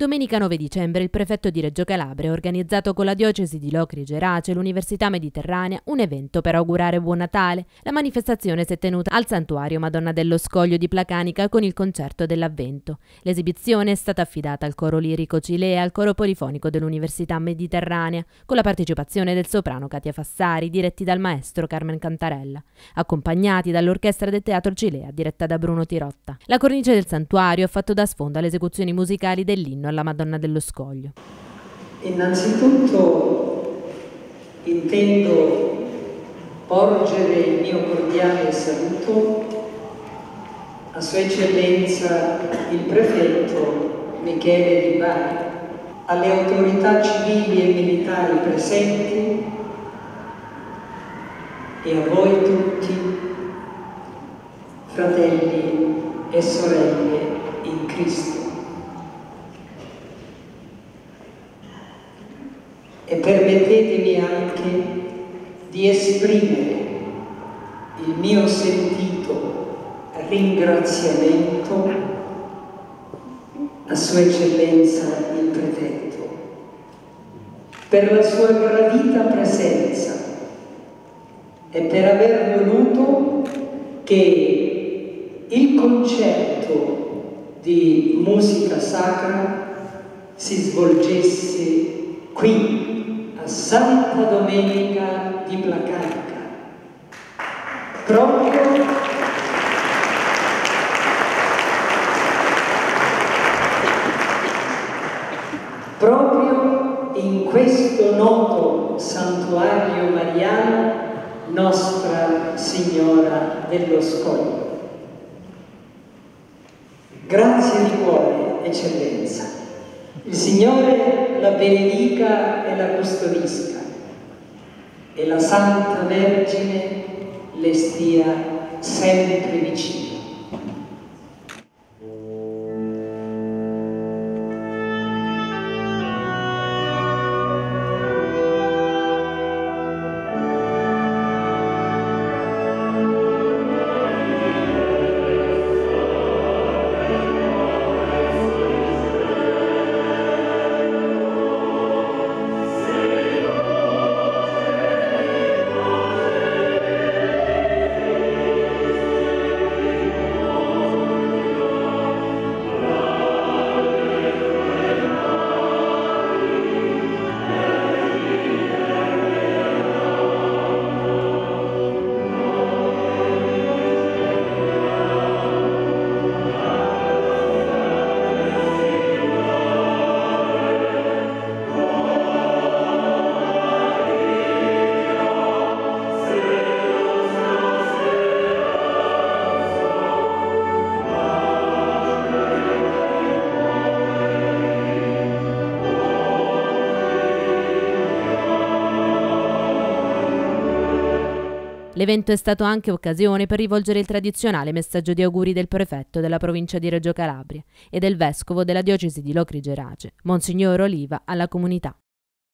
Domenica 9 dicembre il prefetto di Reggio Calabria ha organizzato con la diocesi di Locri Gerace e l'Università Mediterranea un evento per augurare Buon Natale. La manifestazione si è tenuta al Santuario Madonna dello Scoglio di Placanica con il concerto dell'Avvento. L'esibizione è stata affidata al coro lirico Cilea e al coro polifonico dell'Università Mediterranea, con la partecipazione del soprano Katia Fassari, diretti dal maestro Carmen Cantarella, accompagnati dall'orchestra del Teatro Cilea, diretta da Bruno Tirotta. La cornice del santuario ha fatto da sfondo alle esecuzioni musicali dell'inno alla Madonna dello Scoglio. Innanzitutto intendo porgere il mio cordiale saluto a Sua Eccellenza il Prefetto Michele Di Bari, alle autorità civili e militari presenti e a voi tutti, fratelli e sorelle in Cristo. E permettetemi anche di esprimere il mio sentito ringraziamento a Sua Eccellenza il Prefetto per la sua gradita presenza e per aver voluto che il concerto di musica sacra si svolgesse qui Santa Domenica di Placanica. Proprio proprio in questo noto santuario mariano Nostra Signora dello Scoglio. Grazie di cuore, Eccellenza. Il Signore la benedica e la custodisca e la Santa Vergine le stia sempre vicino. L'evento è stato anche occasione per rivolgere il tradizionale messaggio di auguri del prefetto della provincia di Reggio Calabria e del vescovo della diocesi di Locri Gerace, Monsignor Oliva, alla comunità.